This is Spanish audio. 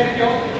Sergio.